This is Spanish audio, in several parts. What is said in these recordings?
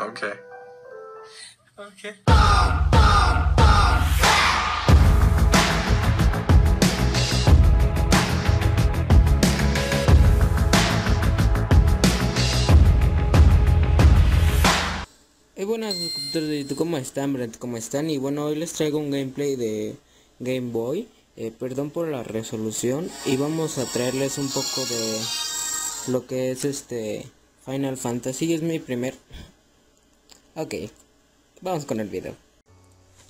Okay. Okay. Hey, buenas suscriptores de YouTube, ¿cómo están? Brent? ¿Cómo están? Y bueno, hoy les traigo un gameplay de Game Boy. Eh, perdón por la resolución. Y vamos a traerles un poco de lo que es este Final Fantasy. Es mi primer... Ok, vamos con el video.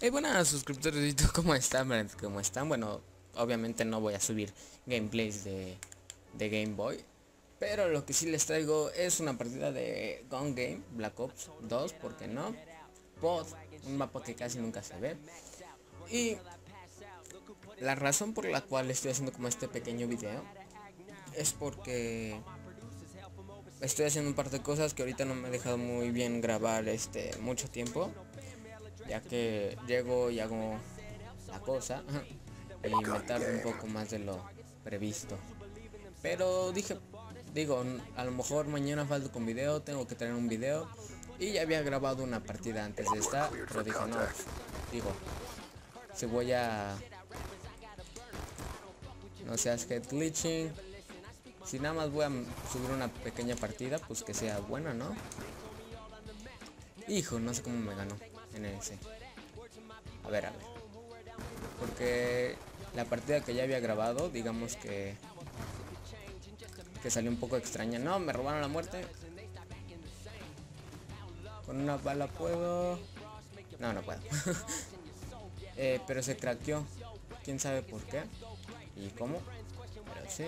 Hey, buenas suscriptores ¿cómo están? ¿Cómo están? Bueno, obviamente no voy a subir gameplays de, de Game Boy. Pero lo que sí les traigo es una partida de Gun Game, Black Ops 2, ¿por qué no? Pod, un mapa que casi nunca se ve. Y la razón por la cual estoy haciendo como este pequeño video es porque estoy haciendo un par de cosas que ahorita no me he dejado muy bien grabar este mucho tiempo. Ya que llego y hago la cosa y me tardo un poco más de lo previsto. Pero dije, digo, a lo mejor mañana falto con video, tengo que tener un video. Y ya había grabado una partida antes de esta, pero dije, no, digo, si voy a... No seas head glitching. Si nada más voy a subir una pequeña partida, pues que sea buena, ¿no? Hijo, no sé cómo me ganó en ese. A ver, a ver. Porque la partida que ya había grabado, digamos que que salió un poco extraña. No, me robaron la muerte. Con una bala puedo... No, no puedo. eh, pero se craqueó. Quién sabe por qué y cómo. Pero sí,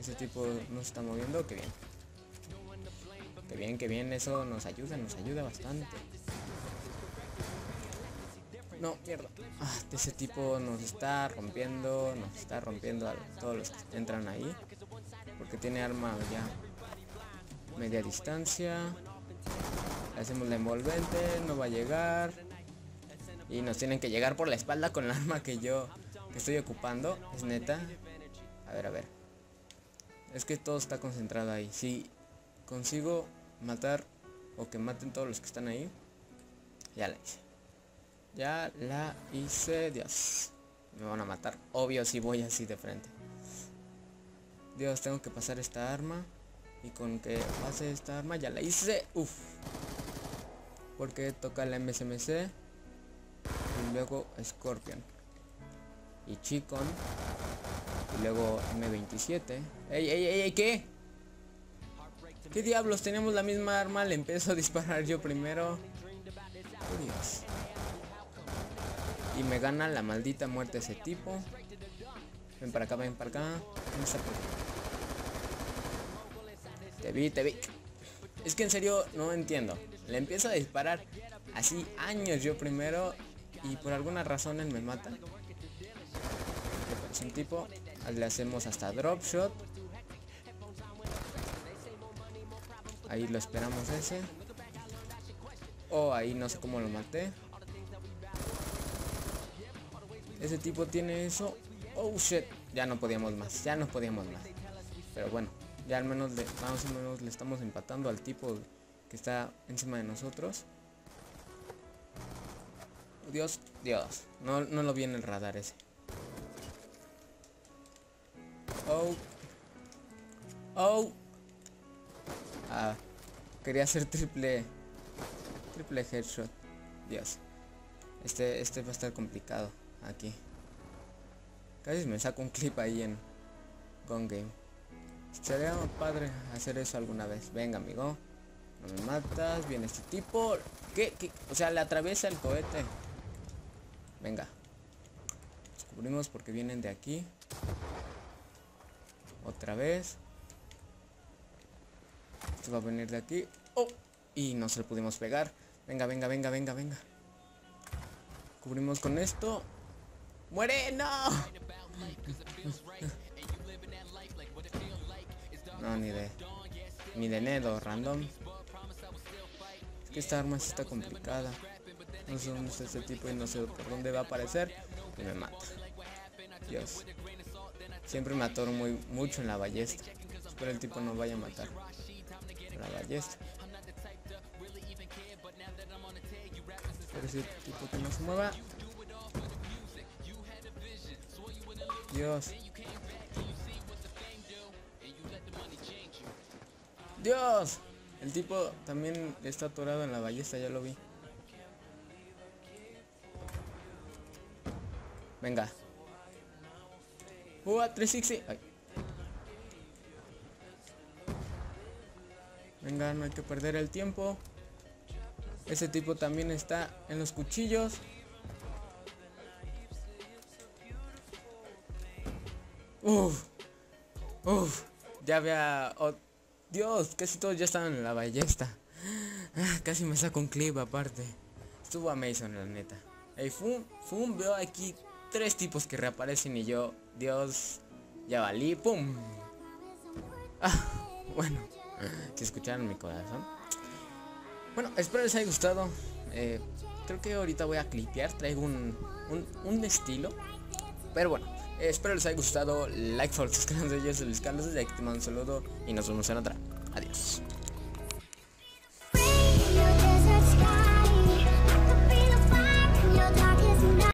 ese tipo no se está moviendo. Que bien. Que bien, que bien. Eso nos ayuda, nos ayuda bastante. No, mierda. Ah, ese tipo nos está rompiendo, nos está rompiendo a todos los que entran ahí porque tiene arma ya media distancia hacemos la envolvente no va a llegar y nos tienen que llegar por la espalda con el arma que yo estoy ocupando es neta a ver a ver es que todo está concentrado ahí si consigo matar o que maten todos los que están ahí ya la hice ya la hice dios me van a matar obvio si voy así de frente Dios, tengo que pasar esta arma. Y con que pase esta arma ya la hice. Uf. Porque toca la MSMC. Y luego Scorpion. Y Chicon. Luego M27. ¡Ey, ey, ey, ey! ¿Qué? ¿Qué diablos? Tenemos la misma arma. Le empiezo a disparar yo primero. Dios. Y me gana la maldita muerte ese tipo. Ven para acá, ven para acá. Te vi, te vi. Es que en serio no entiendo. Le empiezo a disparar así años yo primero y por alguna razón él me mata. Es tipo. Le hacemos hasta drop shot. Ahí lo esperamos ese. Oh, ahí no sé cómo lo maté. Ese tipo tiene eso. Oh shit. Ya no podíamos más. Ya no podíamos más. Pero bueno. Ya al menos le, más menos le estamos empatando al tipo que está encima de nosotros. Dios, Dios. No, no lo vi en el radar ese. Oh. Oh. Ah. Quería hacer triple. Triple headshot. Dios. Este, este va a estar complicado. Aquí. Casi me saco un clip ahí en Gone Game. Sería padre hacer eso alguna vez. Venga, amigo. No me matas. Viene este tipo. ¿Qué? ¿Qué? O sea, le atraviesa el cohete. Venga. Descubrimos porque vienen de aquí. Otra vez. Este va a venir de aquí. Oh. Y no se lo pudimos pegar. Venga, venga, venga, venga, venga. Cubrimos con esto. ¡Muere! ¡No! No, ni de... Ni de Nedo, random. Es que esta arma está complicada. No sé dónde está este tipo y no sé por dónde va a aparecer. Y me mata. Dios. Siempre me atoro muy, mucho en la ballesta. Espero el tipo no vaya a matar. la ballesta. Pero ese tipo que no se mueva. Dios. Dios. El tipo también está atorado en la ballesta, ya lo vi. Venga. Uh, 360. Ay. Venga, no hay que perder el tiempo. Ese tipo también está en los cuchillos. Uf. Uf. Ya había... oh, Dios, casi todos ya estaban en la ballesta. Ah, casi me saco un clip aparte. Estuvo Amazon, la neta. Hey, Fum, Fum, veo aquí tres tipos que reaparecen y yo, Dios, ya valí, pum. Ah, bueno, si escucharon mi corazón. Bueno, espero les haya gustado. Eh, creo que ahorita voy a clipear, traigo un, un, estilo. Pero bueno, eh, espero les haya gustado. Like, for suscríbanse, yo soy Luis Carlos, desde aquí te mando un saludo y nos vemos en otra. Adiós.